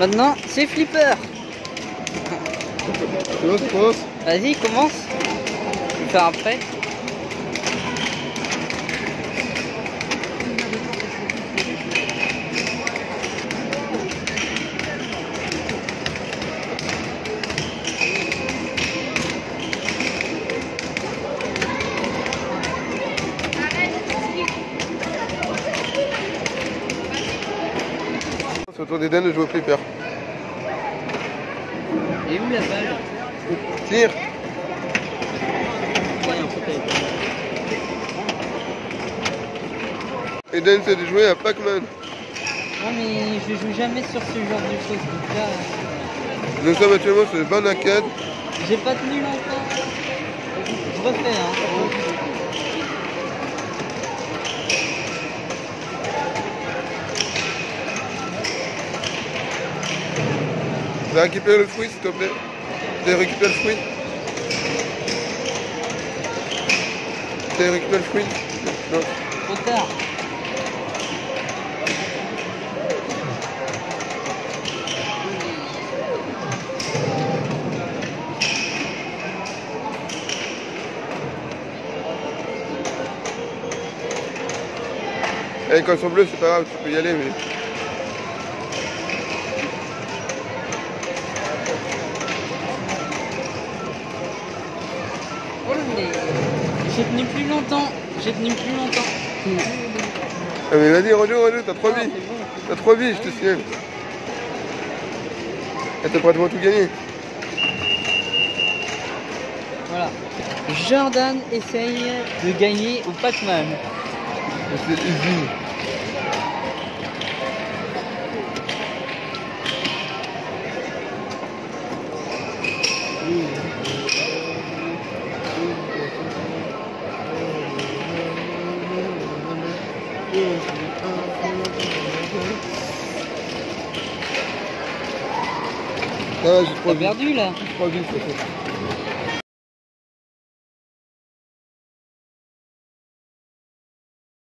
Maintenant, c'est Flipper. Vas-y, commence. Tu fais un prêt. C'est au tour d'Eden de jouer au flipper. Et où la balle Tire Eden c'est de jouer à Pac-Man. Non mais je joue jamais sur ce genre de choses. Donc là, Nous sommes actuellement sur le j'ai pas tenu longtemps. Je refais hein. Récupérer le fruit s'il te plaît. T'as récupéré le fruit T'as récupéré le fruit Non. Trop tard. Eh, quand ils sont bleus, c'est pas grave, tu peux y aller, mais. J'ai tenu plus longtemps. J'ai tenu plus longtemps. Ah, mais vas-y, rejoue, rejoue, t'as 3 Ah, vies. T'as 3 vies, je te signale. Et t'as pratiquement tout gagné. Voilà. Jordan essaye de gagner au Pac-Man. C'est easy. Ah, j'ai T'as 3 vies. perdu là 3 vies, c'est fait.